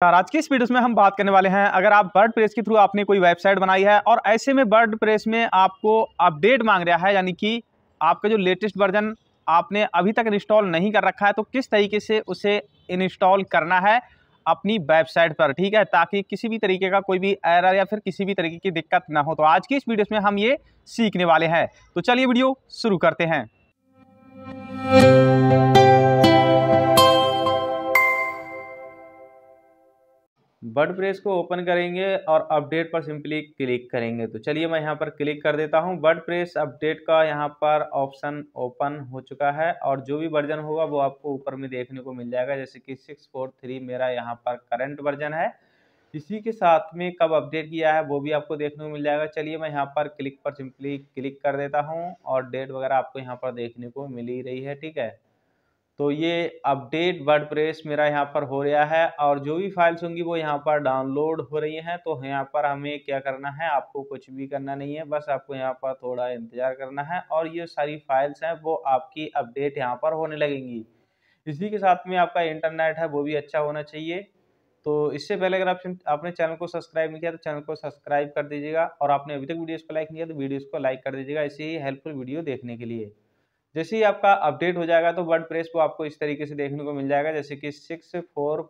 आज की इस वीडियो में हम बात करने वाले हैं, अगर आप वर्ड प्रेस के थ्रू आपने कोई वेबसाइट बनाई है और ऐसे में वर्ड प्रेस में आपको अपडेट मांग रहा है, यानी कि आपका जो लेटेस्ट वर्जन आपने अभी तक इंस्टॉल नहीं कर रखा है तो किस तरीके से उसे इंस्टॉल करना है अपनी वेबसाइट पर, ठीक है? ताकि किसी भी तरीके का कोई भी एरर या फिर किसी भी तरीके की दिक्कत ना हो। तो आज की इस वीडियो में हम ये सीखने वाले हैं। तो चलिए वीडियो शुरू करते हैं। वर्ड प्रेस को ओपन करेंगे और अपडेट पर सिंपली क्लिक करेंगे। तो चलिए मैं यहाँ पर क्लिक कर देता हूँ। वर्ड प्रेस अपडेट का यहाँ पर ऑप्शन ओपन हो चुका है और जो भी वर्जन होगा वो आपको ऊपर में देखने को मिल जाएगा। जैसे कि सिक्स, फोर, थ्री मेरा यहाँ पर करंट वर्जन है। इसी के साथ में कब अपडेट किया है वो भी आपको देखने को मिल जाएगा। चलिए मैं यहाँ पर क्लिक पर सिंपली क्लिक कर देता हूँ और डेट वगैरह आपको यहाँ पर देखने को मिल ही रही है, ठीक है? तो ये अपडेट वर्डप्रेस मेरा यहाँ पर हो रहा है और जो भी फाइल्स होंगी वो यहाँ पर डाउनलोड हो रही हैं तो यहाँ पर हमें क्या करना है, आपको कुछ भी करना नहीं है, बस आपको यहाँ पर थोड़ा इंतज़ार करना है और ये सारी फाइल्स हैं, वो आपकी अपडेट यहाँ पर होने लगेंगी। इसी के साथ में आपका इंटरनेट है, वो भी अच्छा होना चाहिए। तो इससे पहले अगर आप आपने चैनल को सब्सक्राइब नहीं किया तो चैनल को सब्सक्राइब कर दीजिएगा और आपने अभी तक वीडियोज़ को लाइक नहीं किया तो वीडियोज़ को लाइक कर दीजिएगा ऐसे ही हेल्पफुल वीडियो देखने के लिए। जैसे ही आपका अपडेट हो जाएगा तो वर्ड प्रेस को आपको इस तरीके से देखने को मिल जाएगा, जैसे कि सिक्स फोर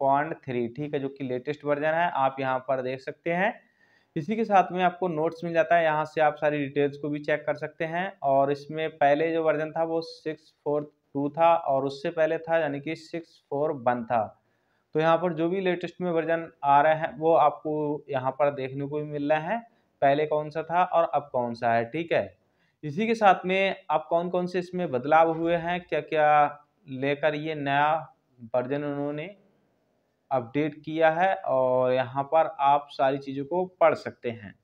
पॉइंट थ्री ठीक है, जो कि लेटेस्ट वर्जन है, आप यहाँ पर देख सकते हैं। इसी के साथ में आपको नोट्स मिल जाता है, यहाँ से आप सारी डिटेल्स को भी चेक कर सकते हैं, और इसमें पहले जो वर्जन था वो सिक्स फोर टू था, और उससे पहले था यानी कि सिक्स फोर वन था। तो यहाँ पर जो भी लेटेस्ट में वर्जन आ रहे हैं, वो आपको यहाँ पर देखने को भी मिल रहा है, पहले कौन सा था और अब कौन सा है, ठीक है। इसी के साथ में आप कौन कौन से इसमें बदलाव हुए हैं? क्या क्या लेकर ये नया वर्जन उन्होंने अपडेट किया है? और यहाँ पर आप सारी चीज़ों को पढ़ सकते हैं।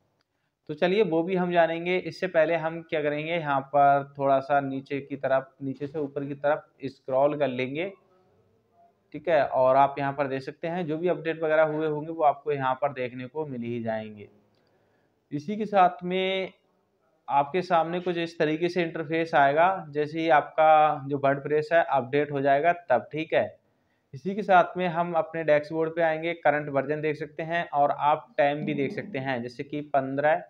तो चलिए, वो भी हम जानेंगे। इससे पहले हम क्या करेंगे? यहाँ पर थोड़ा सा नीचे की तरफ़, नीचे से ऊपर की तरफ़ स्क्रॉल कर लेंगे। ठीक है? और आप यहाँ पर देख सकते हैं, जो भी अपडेट वगैरह हुए होंगे, वो आपको यहाँ पर देखने को मिल ही जाएँगे। इसी के साथ में आपके सामने कुछ इस तरीके से इंटरफेस आएगा, जैसे ही आपका जो वर्ड प्रेस है अपडेट हो जाएगा, तब ठीक है। इसी के साथ में हम अपने डैशबोर्ड पे आएँगे करंट वर्जन देख सकते हैं और आप टाइम भी देख सकते हैं, जैसे कि पंद्रह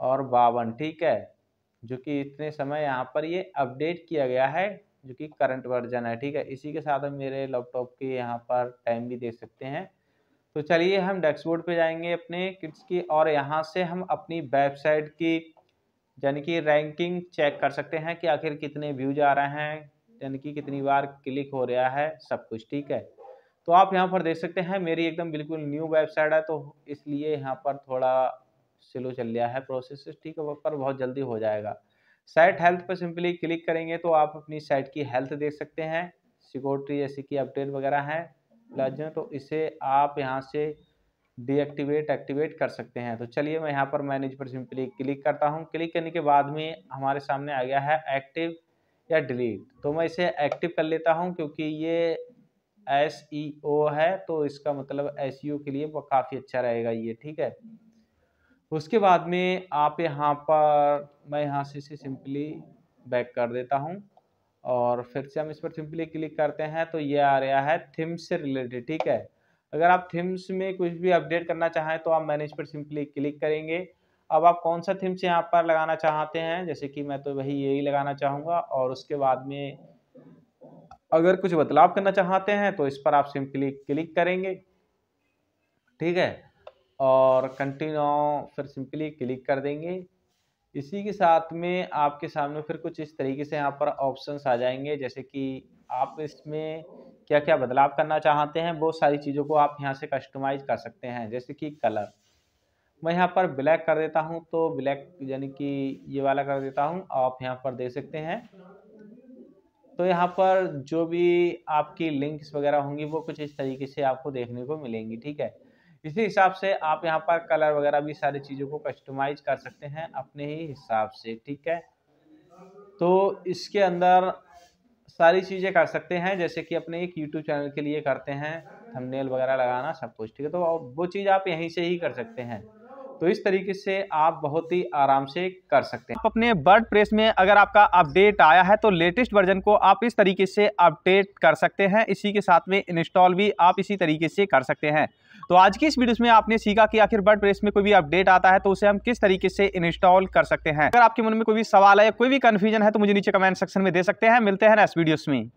और बावन, ठीक है? जो कि इतने समय यहाँ पर ये अपडेट किया गया है, जो कि करंट वर्जन है, ठीक है? इसी के साथ हम मेरे लैपटॉप के यहाँ पर टाइम भी देख सकते हैं। तो चलिए हम डैशबोर्ड पे जाएँगे अपने किट्स की और यहाँ से हम अपनी वेबसाइट की यानी कि रैंकिंग चेक कर सकते हैं कि आखिर कितने व्यूज़ आ रहे हैं, यानी कि कितनी बार क्लिक हो रहा है, सब कुछ, ठीक है? तो आप यहाँ पर देख सकते हैं, मेरी एकदम बिल्कुल न्यू वेबसाइट है तो इसलिए यहाँ पर थोड़ा स्लो चल रहा है प्रोसेस ठीक है? पर बहुत जल्दी हो जाएगा। साइट हेल्थ पर सिंपली क्लिक करेंगे तो आप अपनी साइट की हेल्थ देख सकते हैं। सिक्योरिटी जैसे कि अपडेट वगैरह है तो इसे आप यहाँ से डीएक्टिवेट एक्टिवेट कर सकते हैं। तो चलिए मैं यहाँ पर मैनेज पर सिंपली क्लिक करता हूँ। क्लिक करने के बाद में हमारे सामने आ गया है एक्टिव या डिलीट तो मैं इसे एक्टिव कर लेता हूँ क्योंकि ये एस ई ओ है तो इसका मतलब एस ई ओ के लिए काफ़ी अच्छा रहेगा ये, ठीक है? उसके बाद में आप यहाँ पर, मैं यहाँ से इसे सिंपली बैक कर देता हूँ। और फिर से हम इस पर सिंपली क्लिक करते हैं तो ये आ रहा है थीम से रिलेटेड ठीक है? अगर आप थीम्स में कुछ भी अपडेट करना चाहें तो आप मैनेज पर सिंपली क्लिक करेंगे। अब आप कौन सा थीम्स यहाँ पर लगाना चाहते हैं? जैसे कि मैं तो वही यही लगाना चाहूँगा और उसके बाद में अगर कुछ बदलाव करना चाहते हैं तो इस पर आप सिंपली क्लिक करेंगे। ठीक है? और कंटिन्यू फिर सिंपली क्लिक कर देंगे। इसी के साथ में आपके सामने फिर कुछ इस तरीके से यहाँ पर ऑप्शंस आ जाएँगे। जैसे कि आप इसमें क्या क्या बदलाव करना चाहते हैं, वो सारी चीज़ों को आप यहाँ से कस्टमाइज कर सकते हैं, जैसे कि कलर मैं यहाँ पर ब्लैक कर देता हूँ तो ब्लैक यानी कि ये वाला कर देता हूँ, आप यहाँ पर देख सकते हैं। तो यहाँ पर जो भी आपकी लिंक्स वगैरह होंगी, वो कुछ इस तरीके से आपको देखने को मिलेंगी, ठीक है? इसी हिसाब से आप यहाँ पर कलर वगैरह भी सारी चीज़ों को कस्टमाइज कर सकते हैं, अपने ही हिसाब से, ठीक है? तो इसके अंदर सारी चीज़ें कर सकते हैं, जैसे कि अपने एक यूट्यूब चैनल के लिए करते हैं थंबनेल वगैरह लगाना, सब कुछ, ठीक है? तो वो चीज़ आप यहीं से ही कर सकते हैं। तो इस तरीके से आप बहुत ही आराम से कर सकते हैं। आप अपने वर्ड प्रेस में अगर आपका अपडेट आया है तो लेटेस्ट वर्जन को आप इस तरीके से अपडेट कर सकते हैं। इसी के साथ में इंस्टॉल भी आप इसी तरीके से कर सकते हैं। तो आज की इस वीडियो में आपने सीखा कि आखिर वर्ड प्रेस में कोई भी अपडेट आता है तो उसे हम किस तरीके से इंस्टॉल कर सकते हैं। अगर आपके मन में कोई भी सवाल है या कोई भी कन्फ्यूज़न है तो मुझे नीचे कमेंट सेक्शन में दे सकते हैं। मिलते हैं नेक्स्ट वीडियोस में।